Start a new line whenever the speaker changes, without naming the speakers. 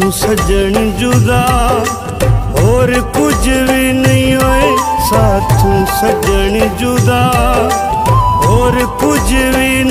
तू सजन जुदा और कुछ भी नहीं होए साथ सजन जुदा और कुछ भी